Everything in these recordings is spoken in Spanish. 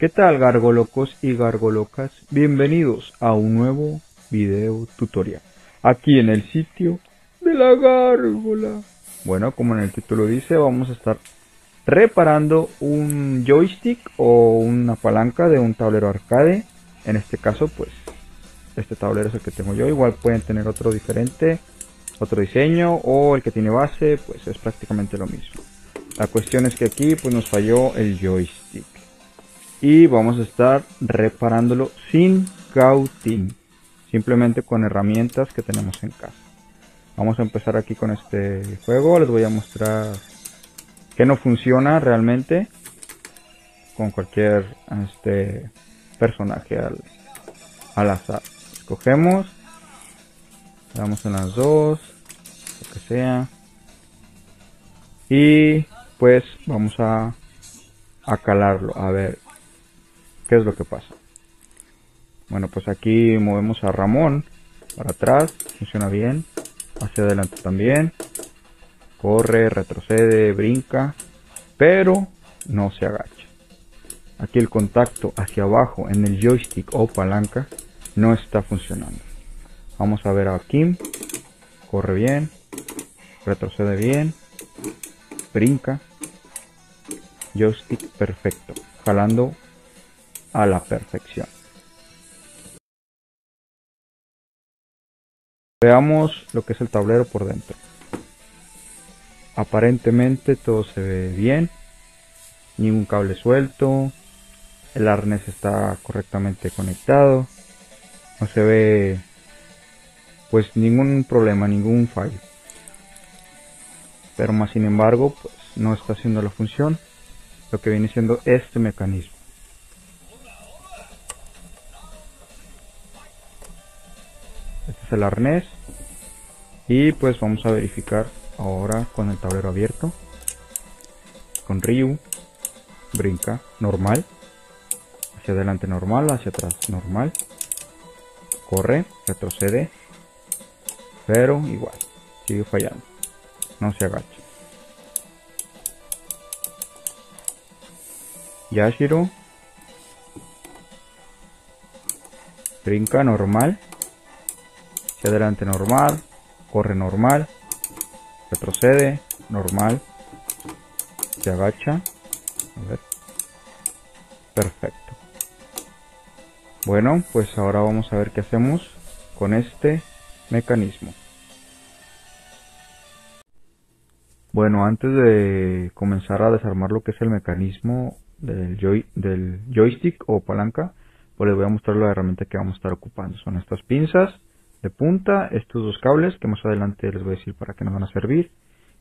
¿Qué tal gargolocos y gargolocas? Bienvenidos a un nuevo video tutorial aquí en el sitio de la gárgola. Bueno, como en el título dice, vamos a estar reparando un joystick o una palanca de un tablero arcade. En este caso, pues este tablero es el que tengo yo. Igual pueden tener otro diferente, otro diseño o el que tiene base, pues es prácticamente lo mismo. La cuestión es que aquí pues nos falló el joystick y vamos a estar reparándolo sin cautín simplemente con herramientas que tenemos en casa. Vamos a empezar aquí con este juego. Les voy a mostrar que no funciona realmente con cualquier este personaje al, al azar. Escogemos damos en las dos lo que sea. Y pues vamos a, a calarlo. A ver ¿Qué es lo que pasa? Bueno, pues aquí movemos a Ramón para atrás, funciona bien. Hacia adelante también. Corre, retrocede, brinca, pero no se agacha. Aquí el contacto hacia abajo en el joystick o palanca no está funcionando. Vamos a ver a Kim. Corre bien, retrocede bien, brinca. Joystick perfecto, jalando a la perfección. Veamos lo que es el tablero por dentro. Aparentemente todo se ve bien. Ningún cable suelto. El arnés está correctamente conectado. No se ve pues ningún problema, ningún fallo. Pero más sin embargo, pues no está haciendo la función lo que viene siendo este mecanismo. El arnés. Y pues vamos a verificar ahora con el tablero abierto. Con Ryu. Brinca normal. Hacia adelante normal. Hacia atrás normal. Corre retrocede. Pero igual. Sigue fallando. No se agacha. Yashiro. Brinca normal hacia adelante normal, corre normal, retrocede normal, se agacha, a ver, perfecto. Bueno, pues ahora vamos a ver qué hacemos con este mecanismo. Bueno, antes de comenzar a desarmar lo que es el mecanismo del, del joystick o palanca, pues les voy a mostrar la herramienta que vamos a estar ocupando. Son estas pinzas de punta, estos dos cables que más adelante les voy a decir para qué nos van a servir.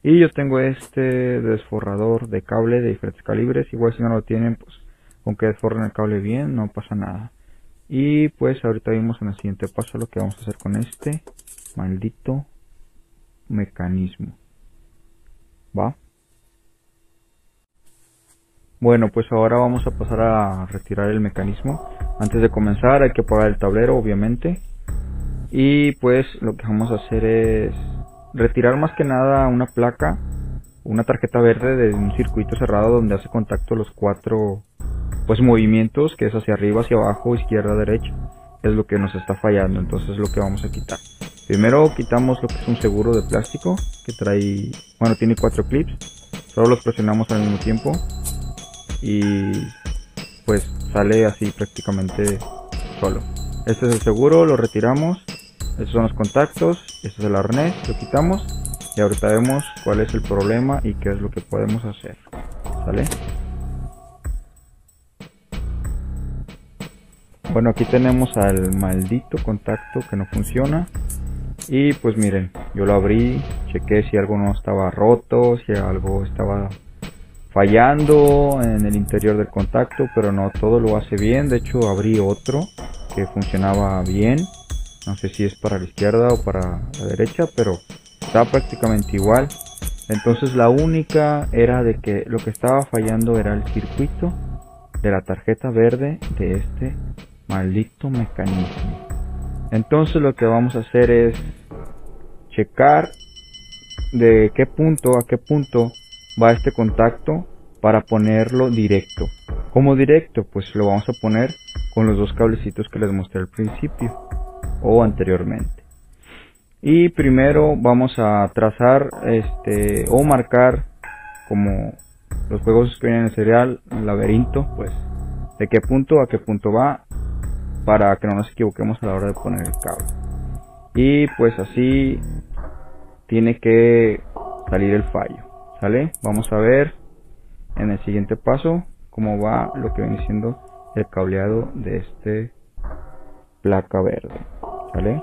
Y yo tengo este desforrador de cable de diferentes calibres, igual si no lo tienen, pues aunque desforren el cable bien, no pasa nada. Y pues ahorita vimos en el siguiente paso lo que vamos a hacer con este maldito mecanismo. ¿Va? Bueno, pues ahora vamos a pasar a retirar el mecanismo. Antes de comenzar hay que apagar el tablero, obviamente y pues lo que vamos a hacer es retirar más que nada una placa una tarjeta verde de un circuito cerrado donde hace contacto los cuatro pues movimientos que es hacia arriba hacia abajo izquierda derecha es lo que nos está fallando. Entonces es lo que vamos a quitar. Primero quitamos lo que es un seguro de plástico que trae bueno tiene cuatro clips. Solo los presionamos al mismo tiempo. Y pues sale así prácticamente solo. Este es el seguro lo retiramos estos son los contactos, este es el arnés, lo quitamos y ahorita vemos cuál es el problema y qué es lo que podemos hacer. ¿Sale? Bueno, aquí tenemos al maldito contacto que no funciona. Y pues miren, yo lo abrí, chequé si algo no estaba roto, si algo estaba fallando en el interior del contacto, pero no, todo lo hace bien. De hecho, abrí otro que funcionaba bien no sé si es para la izquierda o para la derecha pero está prácticamente igual. Entonces la única era de que lo que estaba fallando era el circuito de la tarjeta verde de este maldito mecanismo. Entonces lo que vamos a hacer es checar de qué punto a qué punto va este contacto para ponerlo directo. Como directo, pues lo vamos a poner con los dos cablecitos que les mostré al principio o anteriormente. Y primero vamos a trazar este o marcar como los juegos que vienen en el serial, el laberinto, pues de qué punto a qué punto va para que no nos equivoquemos a la hora de poner el cable. Y pues así tiene que salir el fallo, ¿sale? Vamos a ver en el siguiente paso cómo va lo que viene siendo el cableado de este placa verde, ¿sale?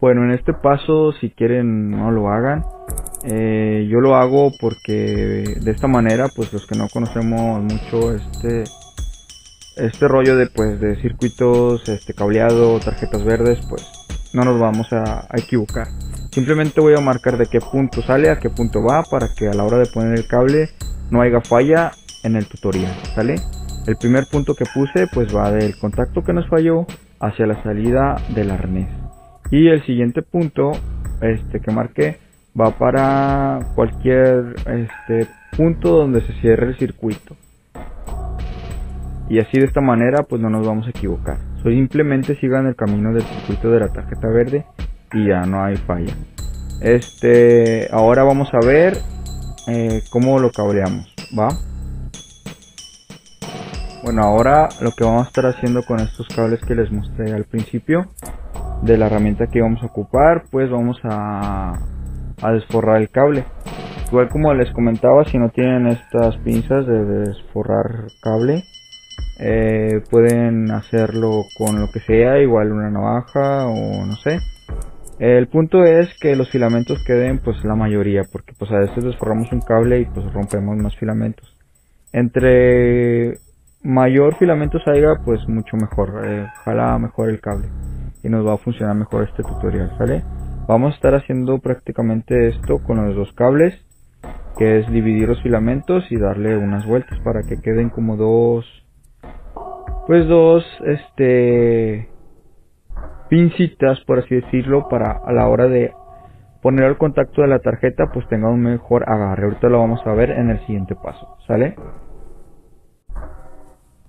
Bueno, en este paso, si quieren no lo hagan. Eh, yo lo hago porque de esta manera, pues los que no conocemos mucho este este rollo de pues de circuitos, este cableado, tarjetas verdes, pues no nos vamos a, a, equivocar. Simplemente voy a marcar de qué punto sale, a qué punto va, para que a la hora de poner el cable no haya falla en el tutorial, ¿sale? El primer punto que puse pues va del contacto que nos falló hacia la salida del arnés. Y el siguiente punto este que marqué va para cualquier este punto donde se cierre el circuito. Y así de esta manera pues no nos vamos a equivocar. Simplemente sigan el camino del circuito de la tarjeta verde y ya no hay falla. Este, ahora vamos a ver eh, cómo lo cableamos. Bueno, ahora lo que vamos a estar haciendo con estos cables que les mostré al principio de la herramienta que vamos a ocupar, pues vamos a, a desforrar el cable. Igual como les comentaba, si no tienen estas pinzas de desforrar cable, eh, pueden hacerlo con lo que sea, igual una navaja o no sé. El punto es que los filamentos queden pues la mayoría, porque pues a veces desforramos un cable y pues rompemos más filamentos. Entre mayor filamentos haya, pues mucho mejor, eh, mejor el cable y nos va a funcionar mejor este tutorial, ¿sale? Vamos a estar haciendo prácticamente esto con los dos cables, que es dividir los filamentos y darle unas vueltas para que queden como dos, pues dos, este, pincitas, por así decirlo, para a la hora de poner el contacto de la tarjeta, pues tenga un mejor agarre. Ahorita lo vamos a ver en el siguiente paso, ¿sale?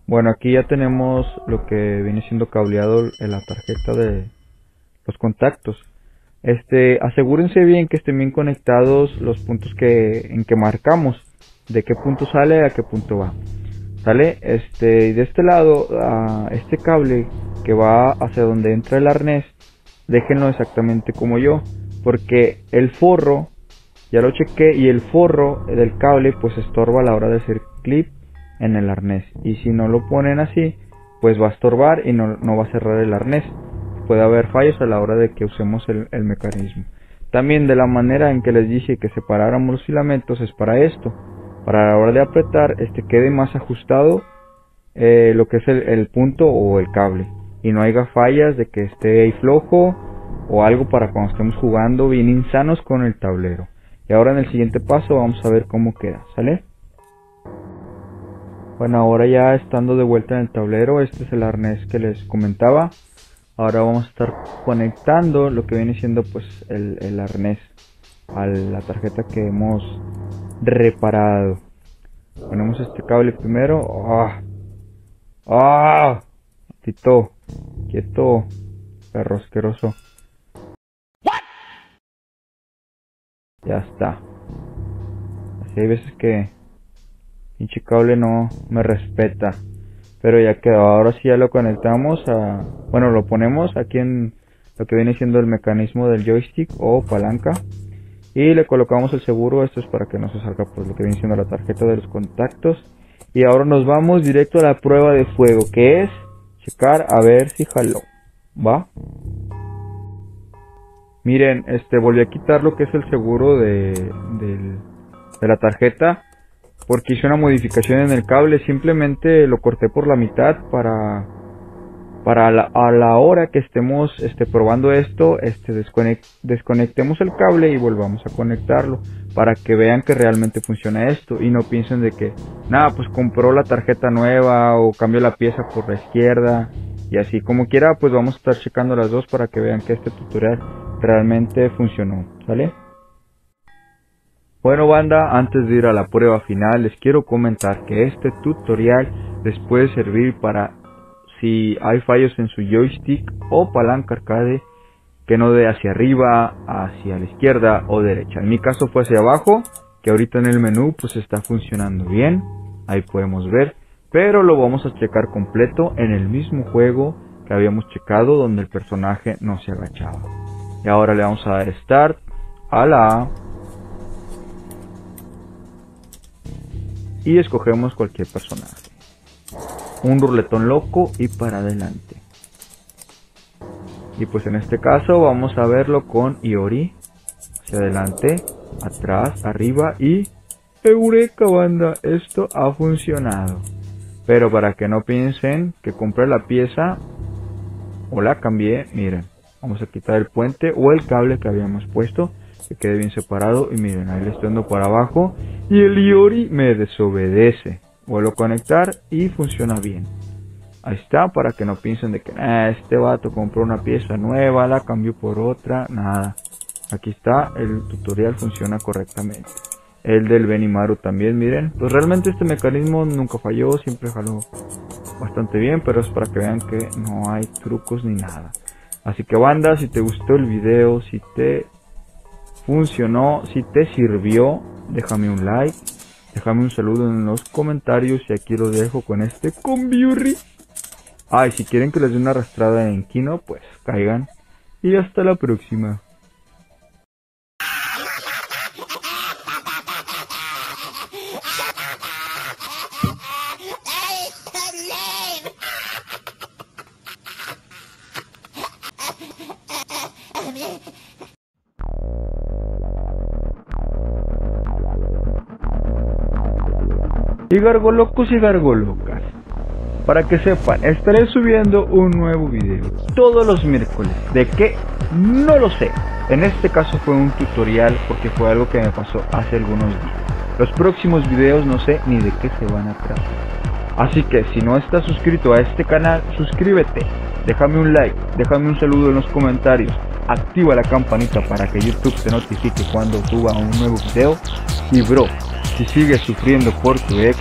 Bueno, aquí ya tenemos lo que viene siendo cableado en la tarjeta de los contactos. Este, asegúrense bien que estén bien conectados los puntos que en que marcamos, de qué punto sale a qué punto va. ¿Sale? Este, y de este lado, a este cable que va hacia donde entra el arnés, déjenlo exactamente como yo, porque el forro, ya lo chequé, y el forro del cable pues estorba a la hora de hacer clip en el arnés. Y si no lo ponen así pues va a estorbar y no, va a cerrar el arnés. Puede haber fallos a la hora de que usemos el, mecanismo. También de la manera en que les dije que separáramos los filamentos es para esto. Para la hora de apretar este quede más ajustado eh, lo que es el, el, punto o el cable. Y no haya fallas de que esté ahí flojo o algo para cuando estemos jugando bien insanos con el tablero. Y ahora en el siguiente paso vamos a ver cómo queda ¿sale? Bueno, ahora ya estando de vuelta en el tablero, este es el arnés que les comentaba. Ahora vamos a estar conectando lo que viene siendo pues el, arnés a la tarjeta que hemos reparado. Ponemos este cable primero. ¡Ah! ¡Ah! Quieto, quieto, perro asqueroso. Ya está. Así hay veces que pinche cable no me respeta. Pero ya quedó, ahora sí ya lo conectamos a, bueno, lo ponemos aquí en lo que viene siendo el mecanismo del joystick o palanca. Y le colocamos el seguro, esto es para que no se salga por lo que viene siendo la tarjeta de los contactos. Y ahora nos vamos directo a la prueba de fuego, que es checar a ver si jaló. ¿Va? Miren, este volví a quitar lo que es el seguro de, de la tarjeta porque hice una modificación en el cable, simplemente lo corté por la mitad para para a la hora que estemos este, probando esto, este, desconectemos el cable y volvamos a conectarlo para que vean que realmente funciona esto y no piensen de que, nada, pues compró la tarjeta nueva o cambió la pieza por la izquierda y así como quiera, pues vamos a estar checando las dos para que vean que este tutorial realmente funcionó, ¿sale? Bueno banda, antes de ir a la prueba final les quiero comentar que este tutorial les puede servir para si hay fallos en su joystick o palanca arcade que no dé hacia arriba, hacia la izquierda o derecha. En mi caso fue hacia abajo, que ahorita en el menú pues está funcionando bien, ahí podemos ver, pero lo vamos a checar completo en el mismo juego que habíamos checado donde el personaje no se agachaba. Y ahora le vamos a dar start a la A y escogemos cualquier personaje. Un ruletón loco y para adelante. Y pues en este caso vamos a verlo con Iori. Hacia adelante, atrás, arriba y... Eureka banda, esto ha funcionado. Pero para que no piensen que compré la pieza o la cambié, miren, vamos a quitar el puente o el cable que habíamos puesto, que quede bien separado y miren, ahí le estoy dando para abajo y el Iori me desobedece. Vuelvo a conectar y funciona bien. Ahí está, para que no piensen de que este vato compró una pieza nueva, la cambió por otra, nada. Aquí está, el tutorial funciona correctamente. El del Benimaru también, miren. Pues realmente este mecanismo nunca falló, siempre jaló bastante bien, pero es para que vean que no hay trucos ni nada. Así que banda, si te gustó el video, si te funcionó, si te sirvió, déjame un like, déjame un saludo en los comentarios y aquí lo dejo con este combiurri. Ah, y si quieren que les dé una arrastrada en Kino, pues caigan. Y hasta la próxima. Y gargolocos y gargolocas. Para que sepan, estaré subiendo un nuevo video todos los miércoles. ¿De qué? No lo sé. En este caso fue un tutorial porque fue algo que me pasó hace algunos días. Los próximos videos no sé ni de qué se van a tratar. Así que si no estás suscrito a este canal, suscríbete, déjame un like, déjame un saludo en los comentarios, activa la campanita para que YouTube te notifique cuando suba un nuevo video. Y bro, si sigues sufriendo por tu ex,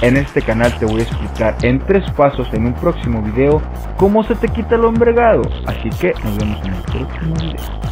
en este canal te voy a explicar en tres pasos en un próximo video cómo se te quita el hombregado. Así que nos vemos en el próximo video.